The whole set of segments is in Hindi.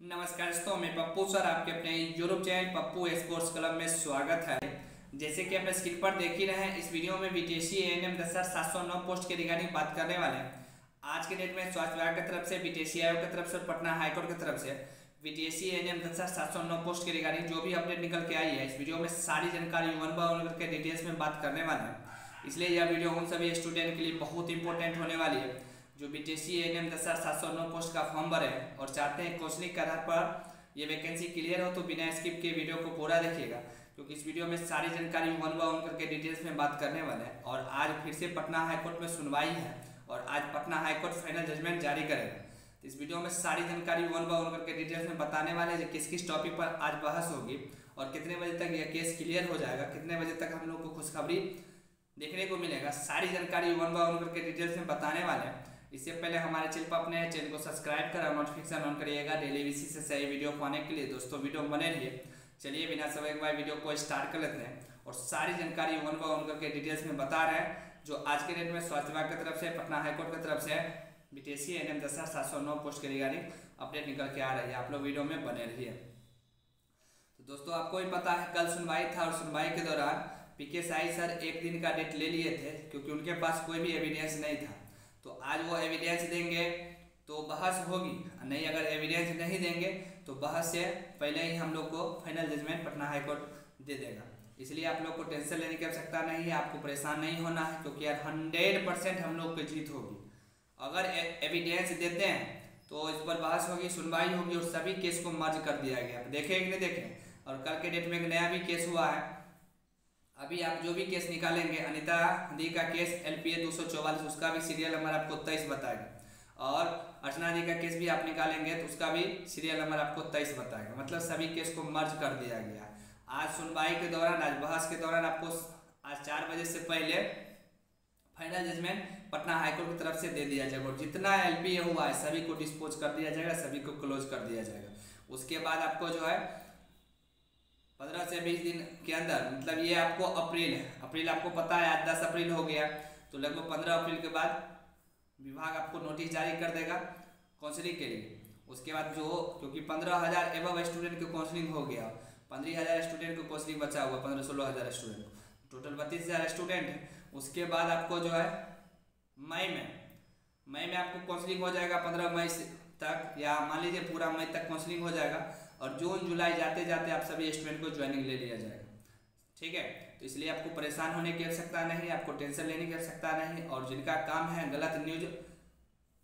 नमस्कार दोस्तों, मैं पप्पू सर आपके अपने YouTube channel Pappu sports club में स्वागत है। जैसे कि आप स्क्रीन पर देख ही रहे हैं, इस वीडियो में बीटीसी एन एम दस हज़ार सात सौ नौ पोस्ट के रिगार्डिंग बात करने वाले हैं। आज के डेट में स्वास्थ्य विभाग की तरफ़ से बीटीसी आयोग की तरफ़ से पटना हाईकोर्ट की तरफ़ से बीटीसी एन एम दस हज़ार सात सौ नौ पोस्ट के रिगार्डिंग जो भी अपडेट निकल के आई है, इस वीडियो में सारी जानकारी, वन बाय वन करके डिटेल्स में बात करने वाले हैं। इसलिए यह वीडियो उन सभी स्टूडेंट के लिए बहुत इंपॉर्टेंट होने वाली है। जो B T C N M दस सात सौ नौ पोस्ट का फॉर्म भरे और चाहते हैं काउंसलिंग के आधार पर ये वैकेंसी क्लियर हो तो बिना स्किप के वीडियो को पूरा देखिएगा, क्योंकि तो इस वीडियो में सारी जानकारी वन बाय वन करके डिटेल्स में बात करने वाले हैं और आज फिर से पटना हाईकोर्ट में सुनवाई है और आज पटना हाईकोर्ट फाइनल जजमेंट जारी करेगा। तो इस वीडियो में सारी जानकारी वन बाय वन करके डिटेल्स में बताने वाले हैं किस किस टॉपिक पर आज बहस होगी और कितने बजे तक यह केस क्लियर हो जाएगा, कितने बजे तक हम लोग को खुशखबरी देखने को मिलेगा। सारी जानकारी वन बाय वन करके डिटेल्स में बताने वाले हैं। इससे पहले हमारे चैनल पर अपने चैनल को सब्सक्राइब कर नोटिफिकेशन ऑन करिएगा। डेली बेसिस से सही वीडियो पाने के लिए दोस्तों वीडियो बने रहिए। चलिए, बिना समय के बाद वीडियो को स्टार्ट कर लेते हैं। और सारी जानकारी वन बाय वन करके डिटेल्स में बता रहे हैं, जो आज के डेट में स्वास्थ्य विभाग की तरफ़ से, पटना हाईकोर्ट की तरफ़ से B T BTC N M दस सात सौ नौ पोस्ट के रिगार्डिंग अपडेट निकल के आ रही है। आप लोग वीडियो में बने रहिए। तो दोस्तों, आपको भी पता है, कल सुनवाई था और सुनवाई के दौरान पीके साई सर एक दिन का डेट ले लिए थे, क्योंकि उनके पास कोई भी एविडेंस नहीं था। तो आज वो एविडेंस देंगे तो बहस होगी। नहीं, अगर एविडेंस नहीं देंगे तो बहस से पहले ही हम लोग को final judgement Patna high court दे देगा। इसलिए आप लोग को टेंशन लेने की आवश्यकता नहीं है, आपको परेशान नहीं होना है, क्योंकि यार हंड्रेड परसेंट हम लोग की जीत होगी। अगर एविडेंस देते हैं तो इस पर बहस होगी, सुनवाई होगी और सभी केस को मर्ज कर दिया गया। देखें कि नहीं देखें? और कल के डेट में एक नया भी केस हुआ है अभी आप जो भी केस निकालेंगे, अनिता दी का केस एल पी ए दो सौ चौवालीस, उसका भी सीरियल नंबर आपको तेईस बताएगा। और अर्चना दी का केस भी आप निकालेंगे तो उसका भी सीरियल नंबर आपको तेईस बताएगा। मतलब सभी केस को मर्ज कर दिया गया। आज सुनवाई के दौरान, आज बहस के दौरान आपको आज चार बजे से पहले फाइनल जजमेंट पटना हाईकोर्ट की तरफ़ से दे दिया जाएगा। और जितना एल पी ए हुआ है, सभी को डिस्पोज कर दिया जाएगा, सभी को क्लोज कर दिया जाएगा। उसके बाद आपको जो है से दिन के अंदर मतलब ये आपको अप्रैल है। अप्रैल आपको पता है, आज दस अप्रैल हो गया। तो लगभग पंद्रह अप्रैल के बाद विभाग आपको नोटिस जारी कर देगा काउंसलिंग के लिए। उसके बाद जो, क्योंकि पंद्रह हज़ार एवं स्टूडेंट की काउंसलिंग हो गया। पंद्रह हज़ार स्टूडेंट को काउंसलिंग बचा हुआ, पंद्रह सोलह हज़ार स्टूडेंट टोटल बत्तीस हज़ार स्टूडेंट उसके बाद आपको जो है, मई में मई में आपको काउंसलिंग हो जाएगा पंद्रह मई तक, या मान लीजिए पूरा मई तक काउंसलिंग हो जाएगा। और जून, जुलाई जाते जाते आप सभी स्टूडेंट को ज्वाइनिंग ले लिया जाएगा। ठीक है? तो इसलिए आपको परेशान होने की आवश्यकता नहीं, आपको टेंशन लेने की आवश्यकता नहीं और जिनका काम है गलत न्यूज़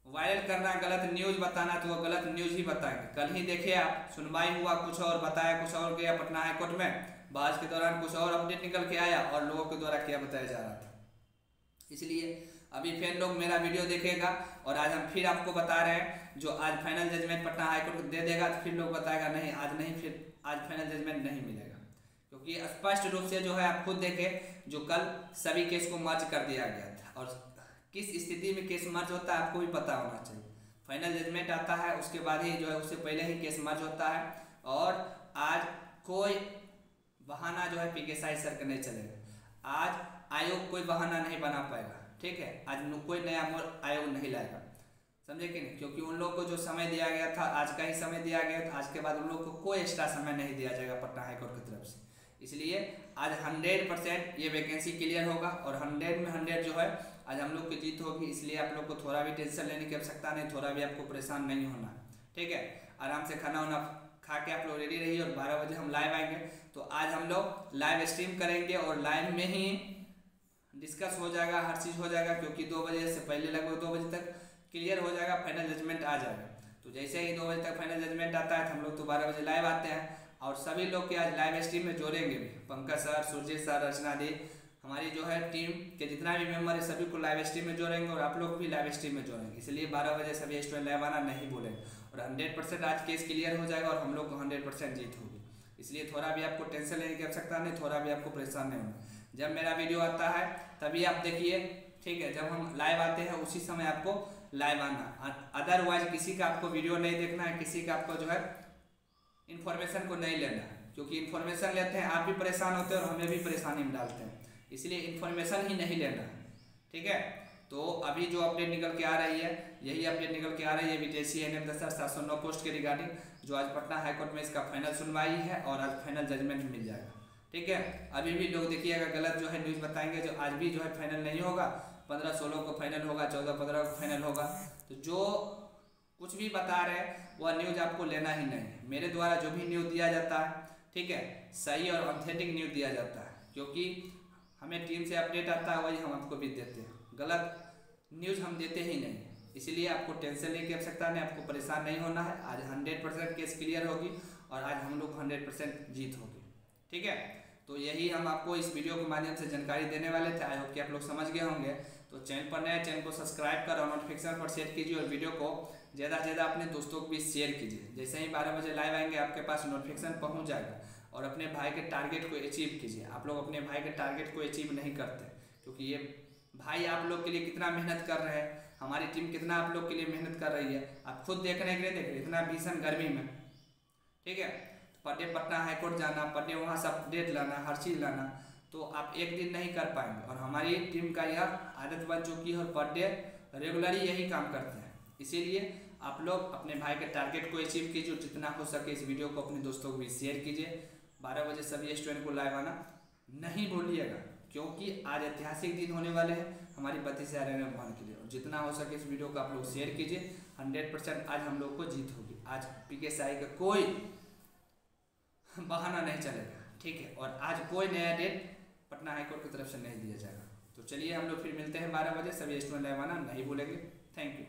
वायरल करना, गलत न्यूज़ बताना तो वो गलत न्यूज़ ही बताएँगे। कल ही देखिए आप, सुनवाई हुआ, कुछ और बताया, कुछ और गया पटना हाईकोर्ट में बहस के दौरान कुछ और अपडेट निकल के आया और लोगों के द्वारा क्या बताया जा रहा था। इसलिए अभी फिर लोग मेरा वीडियो देखेगा और आज हम फिर आपको बता रहे हैं जो आज फाइनल जजमेंट पटना हाईकोर्ट को दे देगा तो फिर लोग बताएगा, नहीं, आज नहीं, फिर आज फाइनल जजमेंट नहीं मिलेगा। क्योंकि स्पष्ट रूप से जो है, आप खुद देखे, जो कल सभी केस को मर्ज कर दिया गया था। और किस स्थिति में केस मर्ज होता है, आपको भी पता होना चाहिए। फाइनल जजमेंट आता है, उसके बाद ही जो है, उससे पहले ही केस मर्ज होता है। और आज कोई बहाना जो है पी के साई सर का नहीं चलेगा। आज आयोग कोई बहाना नहीं बना पाएगा, ठीक है? आज कोई नया आयोग नहीं लाएगा। समझे कि नहीं? क्योंकि उन लोग को जो समय दिया गया था, आज का ही समय दिया गया था आज के बाद उन लोग को कोई एक्स्ट्रा समय नहीं दिया जाएगा पटना हाईकोर्ट की तरफ़ से। इसलिए आज हंड्रेड परसेंट ये वैकेंसी क्लियर होगा और हंड्रेड में हंड्रेड जो है, आज हम लोग की जीत होगी, इसलिए आप लोग को थोड़ा भी टेंशन लेने की आवश्यकता नहीं, थोड़ा भी आपको परेशान नहीं होना। ठीक है? आराम से खाना वाना खा के आप लोग रेडी रहिए और बारह बजे हम लाइव आएँगे। तो आज हम लोग लाइव स्ट्रीम करेंगे और लाइव में ही डिस्कस हो जाएगा, हर चीज़ हो जाएगा, क्योंकि दो बजे से पहले लगभग दो बजे तक क्लियर हो जाएगा फाइनल जजमेंट आ जाएगा। तो जैसे ही दो बजे तक फाइनल जजमेंट आता है तो हम लोग तो बारह बजे लाइव आते हैं और सभी लोग के आज लाइव स्ट्रीम में जोड़ेंगे भी। पंकज सर सूर्य सर रचना दी, हमारी जो है टीम के जितना भी मेंबर है, सभी को लाइव स्ट्रीम में जोड़ेंगे और आप लोग भी लाइव स्ट्रीम में जोड़ेंगे। इसलिए बारह बजे सभी स्टूडेंट लाइव आना नहीं बोलेंगे और हंड्रेड परसेंट आज केस क्लियर हो जाएगा और हम लोग को हंड्रेड परसेंट जीत होगी। इसलिए थोड़ा भी आपको टेंशन लेने की आवश्यकता नहीं, थोड़ा भी आपको परेशान नहीं होना। जब मेरा वीडियो आता है, तभी आप देखिए, ठीक है, जब हम लाइव आते हैं, उसी समय आपको लाइव आना। अदरवाइज़ किसी का आपको वीडियो नहीं देखना है, किसी का आपको जो है इन्फॉर्मेशन को नहीं लेना है। क्योंकि इन्फॉर्मेशन लेते हैं, आप भी परेशान होते हैं और हमें भी परेशानी में डालते हैं। इसलिए इन्फॉर्मेशन ही नहीं लेना है। ठीक है? तो अभी जो अपडेट निकल के आ रही है, यही अपडेट निकल के आ रही है विदेशी एन एम दस सात सौ नौ पोस्ट के रिगार्डिंग जो आज पटना हाईकोर्ट में इसका फाइनल सुनवाई है और आज फाइनल जजमेंट मिल जाएगा। ठीक है? अभी भी लोग देखिएगा, गलत जो है न्यूज़ बताएँगे, जो आज भी जो है फाइनल नहीं होगा। पंद्रह सोलह को फाइनल होगा, चौदह पंद्रह को फाइनल होगा। तो जो कुछ भी बता रहे वह न्यूज़ आपको लेना ही नहीं। मेरे द्वारा जो भी न्यूज़ दिया जाता है, ठीक है, सही और ऑथेंटिक न्यूज़ दिया जाता है क्योंकि हमें टीम से अपडेट आता है, वही हम आपको भी देते हैं। गलत न्यूज़ हम देते ही नहीं। इसलिए आपको टेंशन लेने की आवश्यकता नहीं, आपको परेशान नहीं होना है। आज हंड्रेड परसेंट केस क्लियर होगी और आज हम लोग हंड्रेड परसेंट जीत होगी। ठीक है? तो यही हम आपको इस वीडियो के माध्यम से जानकारी देने वाले थे। आई होप कि आप लोग समझ गए होंगे। तो चैनल पर नए चैनल को सब्सक्राइब कर और नोटिफिकेशन पर शेयर कीजिए और वीडियो को ज़्यादा से ज़्यादा अपने दोस्तों को भी शेयर कीजिए। जैसे ही बारह बजे लाइव आएँगे, आपके पास नोटिफिकेशन पहुँच जाएगा और अपने भाई के टारगेट को अचीव कीजिए। आप लोग अपने भाई के टारगेट को अचीव नहीं करते, क्योंकि ये भाई आप लोग के लिए कितना मेहनत कर रहे हैं, हमारी टीम कितना आप लोग के लिए मेहनत कर रही है, आप खुद देख देखने के लिए देख रहे इतना भीषण गर्मी में। ठीक है? डे पटना हाईकोर्ट जाना डे वहाँ से अपडेट लाना, हर चीज़ लाना। तो आप एक दिन नहीं कर पाएँगे। और हमारी टीम का यह आदत बन चुकी है और पर डे रेगुलरली यही काम करते हैं। इसीलिए आप लोग अपने भाई के टारगेट को अचीव कीजिए और जितना हो सके इस वीडियो को अपने दोस्तों को भी शेयर कीजिए। बारह बजे सभी स्टूडेंट को लाइव आना नहीं भूलिएगा, क्योंकि आज ऐतिहासिक दिन होने वाले हैं हमारी बत्तीस हज़ार एन भवन के लिए। और जितना हो सके इस वीडियो को आप लोग शेयर कीजिए। हंड्रेड परसेंट आज हम लोग को जीत होगी। आज पी के साई का कोई बहाना नहीं चलेगा। ठीक है? और आज कोई नया डेट पटना हाईकोर्ट की तरफ़ से नहीं दिया जाएगा। तो चलिए हम लोग फिर मिलते हैं बारह बजे, सभी स्टूडेंट लाइवाना नहीं भूलेंगे थैंक यू।